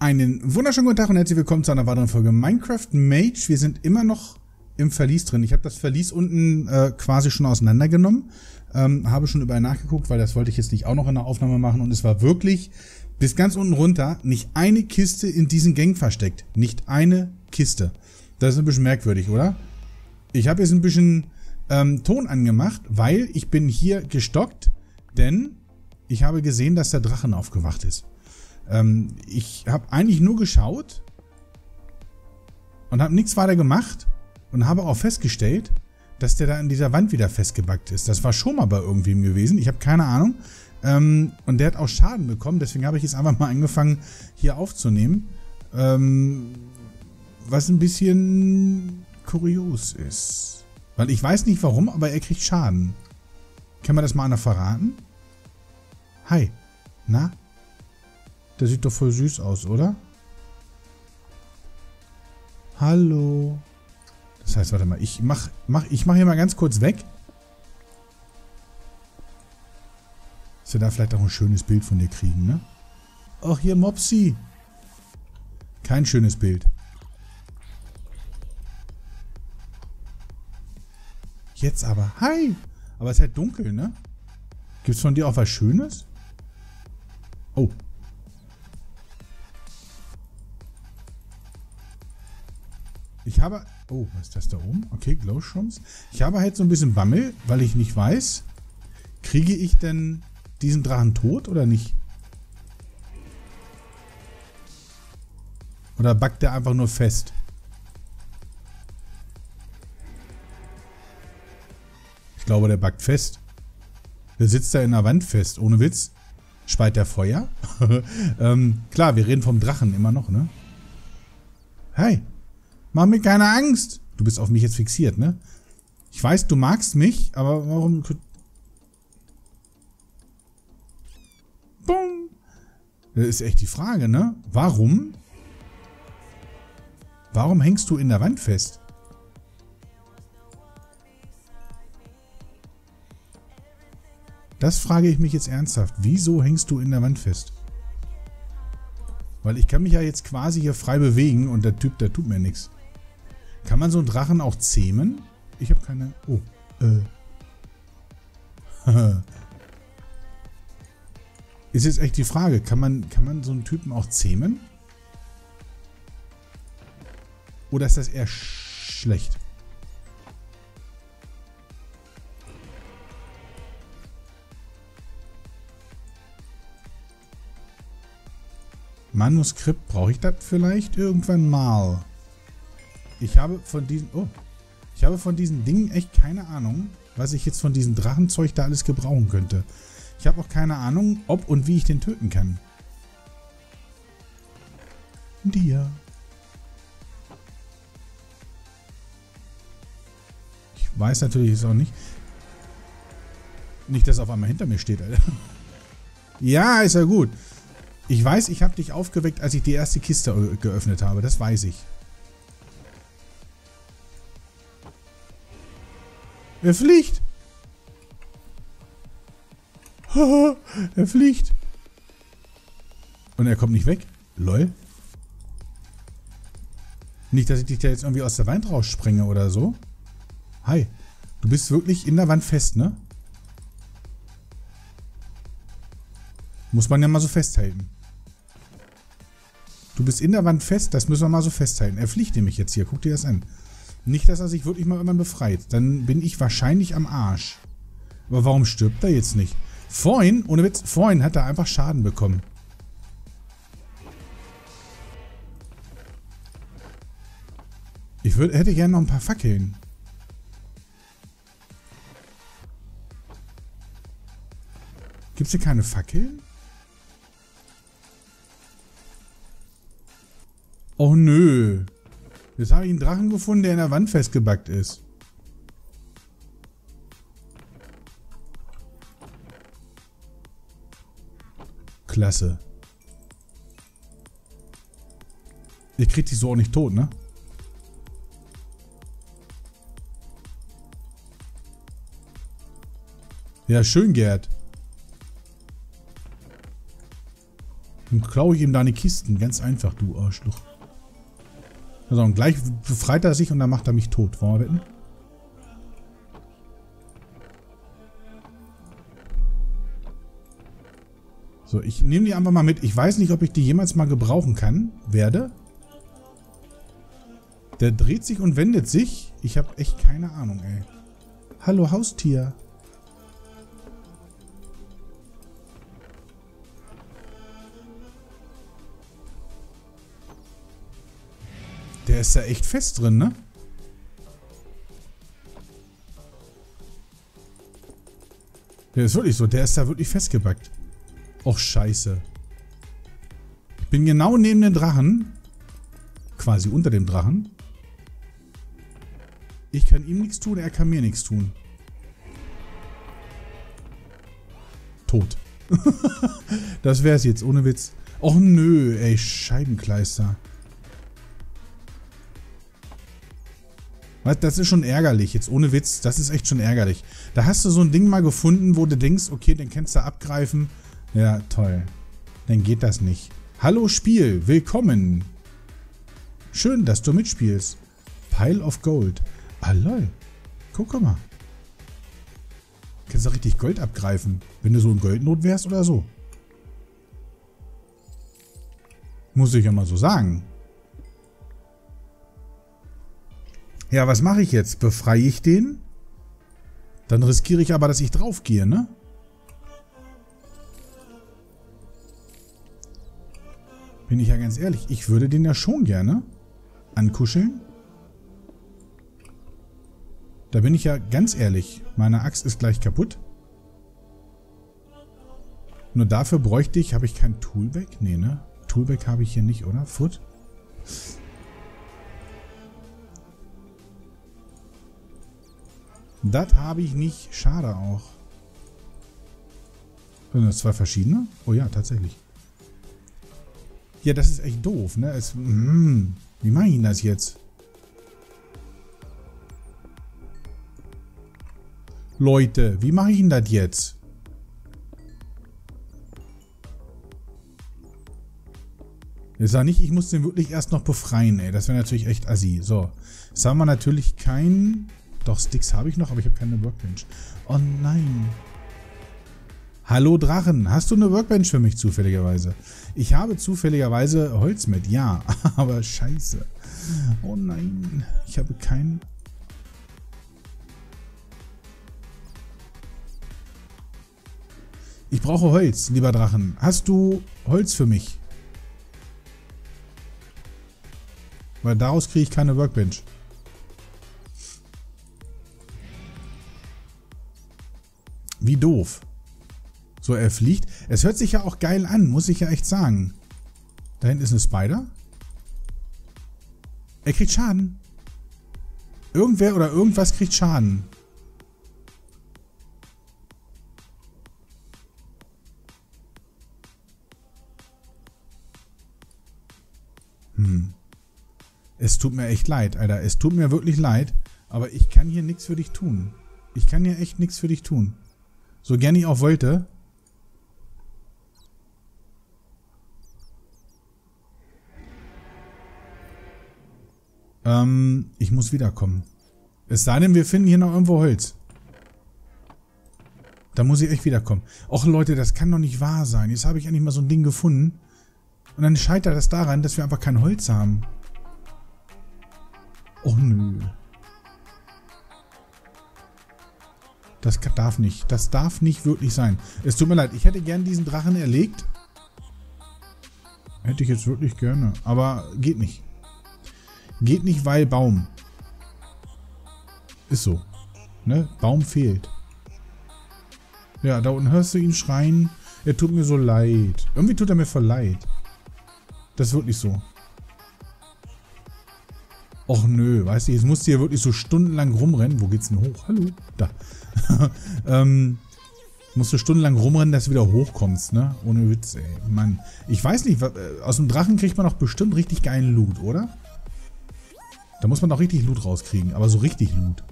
Einen wunderschönen guten Tag und herzlich willkommen zu einer weiteren Folge Minecraft Mage. Wir sind immer noch im Verlies drin. Ich habe das Verlies unten äh, quasi schon auseinandergenommen. Ähm, habe schon überall nachgeguckt, weil das wollte ich jetzt nicht auch noch in der Aufnahme machen. Und es war wirklich bis ganz unten runter nicht eine Kiste in diesen Gang versteckt. Nicht eine Kiste. Das ist ein bisschen merkwürdig, oder? Ich habe jetzt ein bisschen ähm, Ton angemacht, weil ich bin hier gestockt, denn ich habe gesehen, dass der Drachen aufgewacht ist. Ähm, ich habe eigentlich nur geschaut und habe nichts weiter gemacht und habe auch festgestellt, dass der da in dieser Wand wieder festgebackt ist. Das war schon mal bei irgendwem gewesen. Ich habe keine Ahnung. Ähm, und der hat auch Schaden bekommen. Deswegen habe ich jetzt einfach mal angefangen, hier aufzunehmen. Ähm, was ein bisschen kurios ist. Weil ich weiß nicht warum, aber er kriegt Schaden. Kann man das mal einer verraten? Hi. Na? Der sieht doch voll süß aus, oder? Hallo. Das heißt, warte mal, ich mach, mach, ich mach hier mal ganz kurz weg. Dass wir da vielleicht auch ein schönes Bild von dir kriegen, ne? Ach, hier Mopsi. Kein schönes Bild. Jetzt aber. Hi. Aber es ist halt dunkel, ne? Gibt's von dir auch was Schönes? Oh. Ich habe... Oh, was ist das da oben? Okay, Glowshrooms. Ich habe halt so ein bisschen Bammel, weil ich nicht weiß, kriege ich denn diesen Drachen tot oder nicht? Oder backt der einfach nur fest? Glaube, der backt fest. Der sitzt da in der Wand fest, ohne Witz. Speit der Feuer? ähm, klar, wir reden vom Drachen immer noch, ne? Hi. Mach mir keine Angst. Du bist auf mich jetzt fixiert, ne? Ich weiß, du magst mich, aber warum... Bumm. Das ist echt die Frage, ne? Warum? Warum hängst du in der Wand fest? Das frage ich mich jetzt ernsthaft. Wieso hängst du in der Wand fest? Weil ich kann mich ja jetzt quasi hier frei bewegen und der Typ, der tut mir nichts. Kann man so einen Drachen auch zähmen? Ich habe keine... Oh, äh... Ist jetzt echt die Frage, kann man, kann man so einen Typen auch zähmen? Oder ist das eher sch schlecht? Manuskript, brauche ich das vielleicht irgendwann mal? Ich habe von diesen... Oh. Ich habe von diesen Dingen echt keine Ahnung, was ich jetzt von diesem Drachenzeug da alles gebrauchen könnte. Ich habe auch keine Ahnung, ob und wie ich den töten kann. Dir. Ich weiß natürlich jetzt auch nicht. Nicht, dass er auf einmal hinter mir steht, Alter. Ja, ist ja gut. Ich weiß, ich habe dich aufgeweckt, als ich die erste Kiste geöffnet habe. Das weiß ich. Er fliegt. er fliegt. Und er kommt nicht weg. Lol. Nicht, dass ich dich da jetzt irgendwie aus der Wand rausspringe oder so. Hi. Du bist wirklich in der Wand fest, ne? Muss man ja mal so festhalten. Du bist in der Wand fest, das müssen wir mal so festhalten. Er fliegt nämlich jetzt hier, guck dir das an. Nicht, dass er sich wirklich mal irgendwann befreit. Dann bin ich wahrscheinlich am Arsch. Aber warum stirbt er jetzt nicht? Vorhin, ohne Witz, vorhin hat er einfach Schaden bekommen. Ich würd, hätte gerne noch ein paar Fackeln. Gibt es hier keine Fackeln? Oh nö. Jetzt habe ich einen Drachen gefunden, der in der Wand festgebackt ist. Klasse. Ich krieg die so auch nicht tot, ne? Ja, schön, Gerd. Dann klaue ich ihm deine Kisten. Ganz einfach, du Arschloch. Also, und gleich befreit er sich und dann macht er mich tot. Wollen wir wetten? So, ich nehme die einfach mal mit. Ich weiß nicht, ob ich die jemals mal gebrauchen kann. Werde. Der dreht sich und wendet sich. Ich habe echt keine Ahnung, ey. Hallo, Haustier. Der ist da echt fest drin, ne? Der ist wirklich so. Der ist da wirklich festgebackt. Och, scheiße. Ich bin genau neben den Drachen. Quasi unter dem Drachen. Ich kann ihm nichts tun, er kann mir nichts tun. Tot. das wär's jetzt, ohne Witz. Och nö, ey, Scheibenkleister. Das ist schon ärgerlich, jetzt ohne Witz, das ist echt schon ärgerlich. Da hast du so ein Ding mal gefunden, wo du denkst, okay, den kannst du abgreifen. Ja, toll. Dann geht das nicht. Hallo Spiel, willkommen. Schön, dass du mitspielst. Pile of Gold. Ah, lol. Guck mal. Kannst du richtig Gold abgreifen, wenn du so in Goldnot wärst oder so. Muss ich ja mal so sagen. Ja, was mache ich jetzt? Befreie ich den? Dann riskiere ich aber, dass ich draufgehe, ne? Bin ich ja ganz ehrlich, ich würde den ja schon gerne ankuscheln. Da bin ich ja ganz ehrlich, meine Axt ist gleich kaputt. Nur dafür bräuchte ich, habe ich kein Toolback? Nee, ne? Toolback habe ich hier nicht, oder? Foot? Das habe ich nicht. Schade auch. Sind das zwei verschiedene? Oh ja, tatsächlich. Ja, das ist echt doof, ne? Es, mm, wie mache ich denn das jetzt? Leute, wie mache ich denn das jetzt? Jetzt sag nicht, ich muss den wirklich erst noch befreien, ey. Das wäre natürlich echt assi. So. Jetzt haben wir natürlich keinen... Doch, Sticks habe ich noch, aber ich habe keine Workbench. Oh nein. Hallo Drachen, hast du eine Workbench für mich zufälligerweise? Ich habe zufälligerweise Holz mit, ja, aber scheiße. Oh nein, ich habe kein... Ich brauche Holz, lieber Drachen. Hast du Holz für mich? Weil daraus kriege ich keine Workbench. Wie doof. So, er fliegt. Es hört sich ja auch geil an, muss ich ja echt sagen. Da hinten ist eine Spider. Er kriegt Schaden. Irgendwer oder irgendwas kriegt Schaden. Hm. Es tut mir echt leid, Alter. Es tut mir wirklich leid. Aber ich kann hier nichts für dich tun. Ich kann hier echt nichts für dich tun. So gerne ich auch wollte. Ähm, ich muss wiederkommen. Es sei denn, wir finden hier noch irgendwo Holz. Da muss ich echt wiederkommen. Och Leute, das kann doch nicht wahr sein. Jetzt habe ich endlich mal so ein Ding gefunden. Und dann scheitert das daran, dass wir einfach kein Holz haben. Oh nö. Das darf nicht. Das darf nicht wirklich sein. Es tut mir leid. Ich hätte gern diesen Drachen erlegt. Hätte ich jetzt wirklich gerne. Aber geht nicht. Geht nicht, weil Baum. Ist so. Ne? Baum fehlt. Ja, da unten hörst du ihn schreien. Er tut mir so leid. Irgendwie tut er mir voll leid. Das ist wirklich so. Och nö, weißt du, jetzt musst du hier wirklich so stundenlang rumrennen. Wo geht's denn hoch? Hallo? Da. ähm, musst du stundenlang rumrennen, dass du wieder hochkommst, ne? Ohne Witz, ey. Mann. Ich weiß nicht, äh, aus dem Drachen kriegt man doch bestimmt richtig geilen Loot, oder? Da muss man auch richtig Loot rauskriegen, aber so richtig Loot.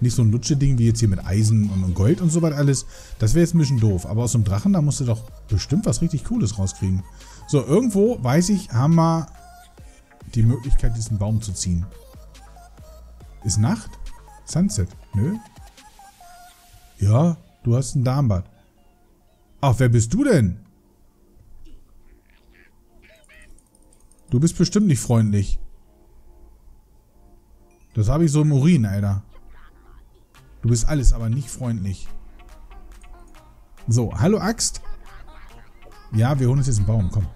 Nicht so ein Lutsche-Ding wie jetzt hier mit Eisen und Gold und so was alles. Das wäre jetzt ein bisschen doof. Aber aus dem Drachen, da musst du doch bestimmt was richtig Cooles rauskriegen. So, irgendwo, weiß ich, haben wir die Möglichkeit, diesen Baum zu ziehen. Ist Nacht? Sunset? Nö. Ja, du hast ein Darmbad. Ach, wer bist du denn? Du bist bestimmt nicht freundlich. Das habe ich so im Urin, Alter. Du bist alles, aber nicht freundlich. So, hallo Axt. Ja, wir holen uns jetzt einen Baum, komm.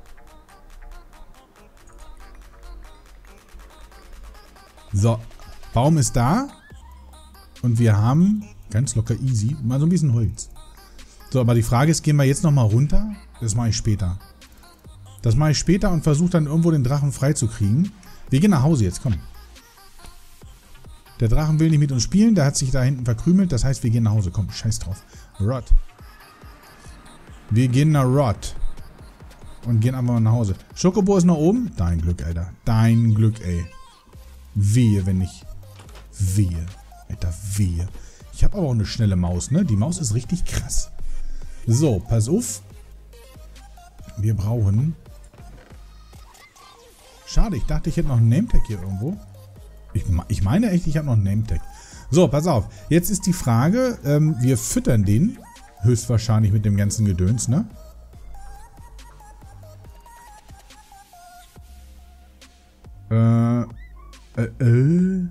So, Baum ist da. Und wir haben, ganz locker easy, mal so ein bisschen Holz. So, aber die Frage ist, gehen wir jetzt nochmal runter? Das mache ich später. Das mache ich später und versuche dann irgendwo den Drachen freizukriegen. Wir gehen nach Hause jetzt, komm. Der Drachen will nicht mit uns spielen, der hat sich da hinten verkrümelt. Das heißt, wir gehen nach Hause. Komm, scheiß drauf. Rot. Wir gehen nach Rot. Und gehen einfach mal nach Hause. Schokobo ist nach oben. Dein Glück, Alter. Dein Glück, ey. Wehe, wenn nicht. Wehe. Alter, wehe. Ich habe aber auch eine schnelle Maus, ne? Die Maus ist richtig krass. So, pass auf. Wir brauchen... Schade, ich dachte, ich hätte noch einen Nametag hier irgendwo. Ich, ich meine echt, ich habe noch einen Nametag. So, pass auf. Jetzt ist die Frage, ähm, wir füttern den höchstwahrscheinlich mit dem ganzen Gedöns, ne? Äh, äh, äh.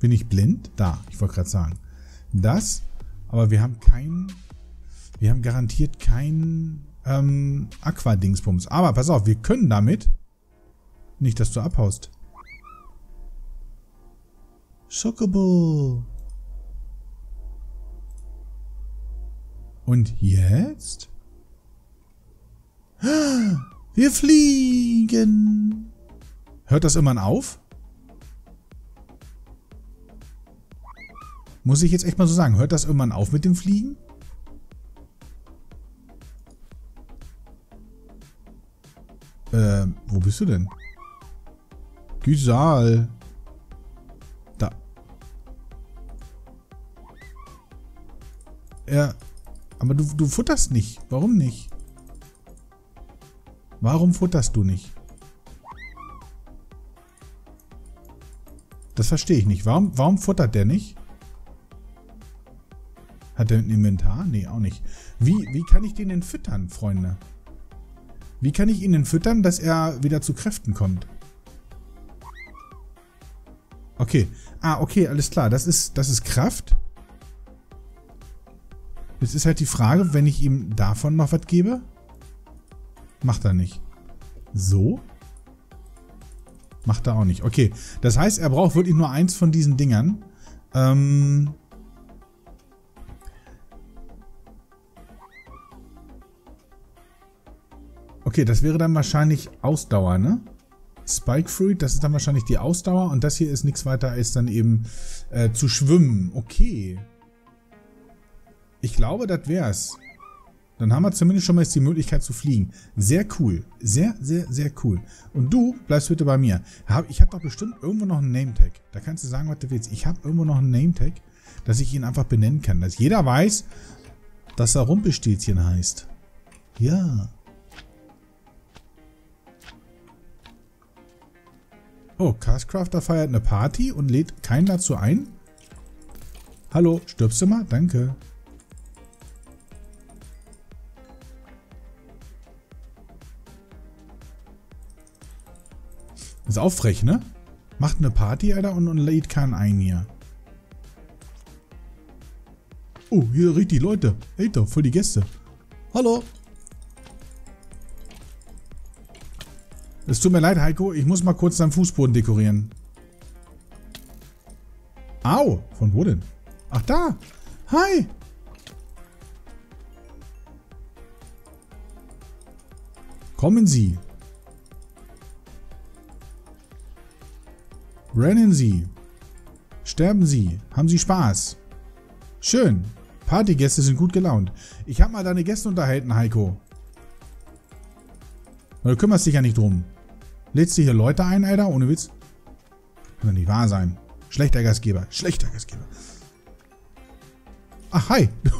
Bin ich blind? Da, ich wollte gerade sagen. Das, aber wir haben keinen, wir haben garantiert keinen ähm, Aqua-Dingsbums. Aber pass auf, wir können damit, nicht, dass du abhaust. Schokobo. Und jetzt? Wir fliegen. Hört das immer auf? Muss ich jetzt echt mal so sagen, hört das irgendwann auf mit dem Fliegen? Äh, wo bist du denn? Güsal. Da. Ja, aber du, du futterst nicht. Warum nicht? Warum futterst du nicht? Das verstehe ich nicht. Warum, warum futtert der nicht? Hat er ein Inventar? Nee, auch nicht. Wie, wie kann ich den denn füttern, Freunde? Wie kann ich ihn denn füttern, dass er wieder zu Kräften kommt? Okay. Ah, okay, alles klar. Das ist, das ist Kraft. Jetzt ist halt die Frage, wenn ich ihm davon noch was gebe. Macht er nicht. So? Macht er auch nicht. Okay. Das heißt, er braucht wirklich nur eins von diesen Dingern. Ähm, Okay, das wäre dann wahrscheinlich Ausdauer, ne? Spike Fruit, das ist dann wahrscheinlich die Ausdauer und das hier ist nichts weiter als dann eben äh, zu schwimmen. Okay. Ich glaube, das wär's. Dann haben wir zumindest schon mal jetzt die Möglichkeit zu fliegen. Sehr cool. Sehr, sehr, sehr cool. Und du bleibst bitte bei mir. Ich habe doch bestimmt irgendwo noch einen Nametag. Da kannst du sagen, was du willst. Ich habe irgendwo noch einen Nametag, dass ich ihn einfach benennen kann. Dass jeder weiß, dass er Rumpelstilzchen heißt. Ja. Oh, Castcrafter feiert eine Party und lädt keinen dazu ein? Hallo, stirbst du mal? Danke. Ist auch frech, ne? Macht eine Party, Alter, und, und lädt keinen ein hier. Oh, hier richtig Leute. Alter, voll die Gäste. Hallo. Es tut mir leid, Heiko. Ich muss mal kurz deinen Fußboden dekorieren. Au! Von wo denn? Ach, da! Hi! Kommen Sie! Rennen Sie! Sterben Sie! Haben Sie Spaß! Schön! Partygäste sind gut gelaunt. Ich habe mal deine Gäste unterhalten, Heiko. Du kümmerst dich ja nicht drum. Lädst du hier Leute ein, Alter? Ohne Witz? Kann doch nicht wahr sein. Schlechter Gastgeber. Schlechter Gastgeber. Ach, hi. Du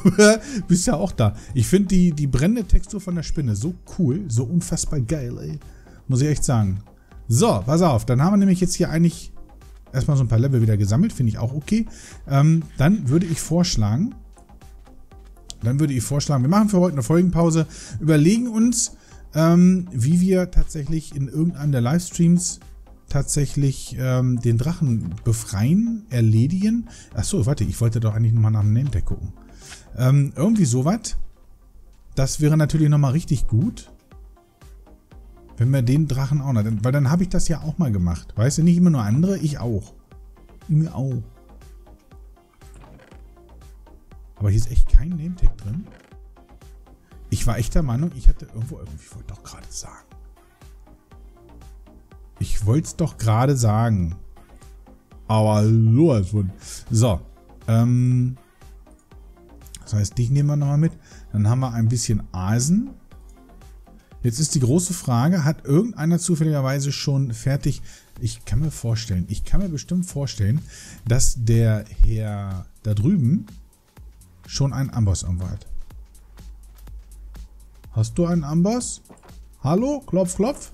bist ja auch da. Ich finde die, die brennende Textur von der Spinne so cool. So unfassbar geil, ey. Muss ich echt sagen. So, pass auf. Dann haben wir nämlich jetzt hier eigentlich erstmal so ein paar Level wieder gesammelt. Finde ich auch okay. Ähm, dann würde ich vorschlagen, dann würde ich vorschlagen, wir machen für heute eine Folgenpause, überlegen uns, ähm, wie wir tatsächlich in irgendeinem der Livestreams tatsächlich ähm, den Drachen befreien, erledigen. Achso, warte, ich wollte doch eigentlich nochmal nach dem Name-Tag gucken. Ähm, irgendwie sowas. Das wäre natürlich nochmal richtig gut. Wenn wir den Drachen auch noch... Weil dann habe ich das ja auch mal gemacht. Weißt du, nicht immer nur andere, ich auch. Mir auch. Aber hier ist echt kein Name-Tag drin. Ich war echt der Meinung, ich hätte irgendwo... Irgendwie wollte doch gerade sagen. Ich wollte es doch gerade sagen. Aber sowas von. So. Ähm, das heißt, dich nehmen wir nochmal mit. Dann haben wir ein bisschen Eisen. Jetzt ist die große Frage, hat irgendeiner zufälligerweise schon fertig... Ich kann mir vorstellen, ich kann mir bestimmt vorstellen, dass der Herr da drüben schon einen Amboss am Wald. Hast du einen Amboss? Hallo? Klopf, klopf.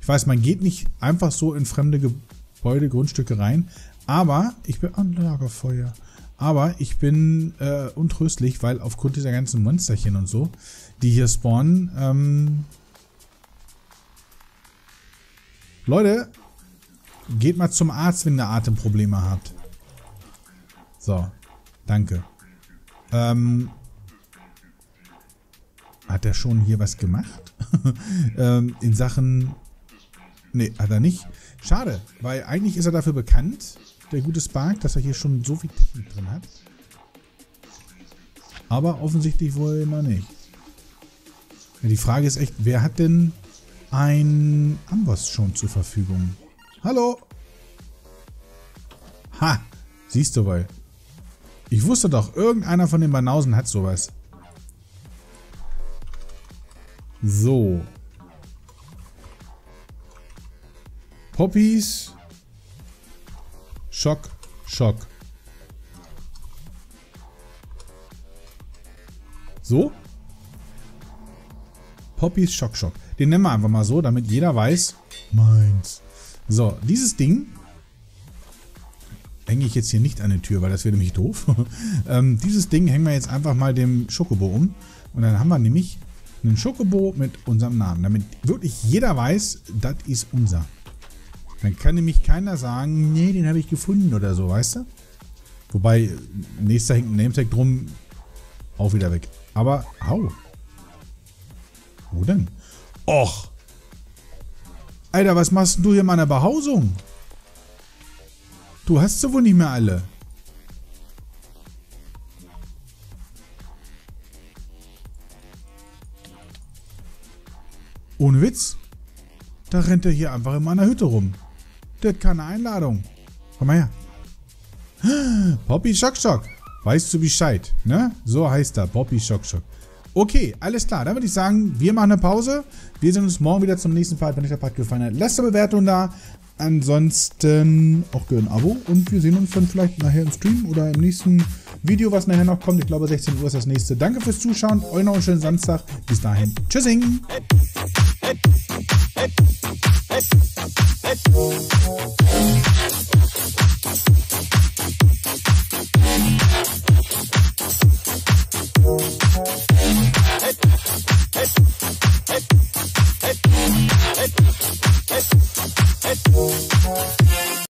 Ich weiß, man geht nicht einfach so in fremde Gebäude, Grundstücke rein. Aber ich bin an Lagerfeuer. Aber ich bin äh, untröstlich, weil aufgrund dieser ganzen Monsterchen und so, die hier spawnen, ähm Leute, geht mal zum Arzt, wenn ihr Atemprobleme habt. So, danke. Ähm, hat er schon hier was gemacht? ähm, in Sachen Nee, hat er nicht. Schade, weil eigentlich ist er dafür bekannt, der gute Spark, dass er hier schon so viel Technik drin hat. Aber offensichtlich wohl immer nicht. Ja, die Frage ist echt, wer hat denn ein Amboss schon zur Verfügung? Hallo? Ha! Siehst du wohl. Ich wusste doch, irgendeiner von den Banausen hat sowas. So. Poppies. Schock, Schock. So. Poppies Schock, Schock. Den nennen wir einfach mal so, damit jeder weiß, meins. So, dieses Ding hänge ich jetzt hier nicht an die Tür, weil das wäre nämlich doof. ähm, dieses Ding hängen wir jetzt einfach mal dem Schokobo um. Und dann haben wir nämlich einen Schokobo mit unserem Namen, damit wirklich jeder weiß, das ist unser. Dann kann nämlich keiner sagen, nee, den habe ich gefunden oder so, weißt du? Wobei, nächster hängt ein Nametag drum, auch wieder weg. Aber, hau. Wo denn? Och. Alter, was machst du hier in meiner Behausung? Du hast sie wohl nicht mehr alle. Ohne Witz. Da rennt er hier einfach in meiner Hütte rum. Der hat keine Einladung. Komm mal her. Poppy Schock Schock. Weißt du Bescheid, ne? So heißt er, Poppy Schock Schock. Okay, alles klar. Dann würde ich sagen, wir machen eine Pause. Wir sehen uns morgen wieder zum nächsten Part. Wenn euch der Part gefallen hat, lasst eine Bewertung da. Ansonsten auch gerne ein Abo. Und wir sehen uns dann vielleicht nachher im Stream oder im nächsten Video, was nachher noch kommt. Ich glaube, 16 Uhr ist das nächste. Danke fürs Zuschauen. Euch noch einen schönen Samstag. Bis dahin. Tschüssing. Hey.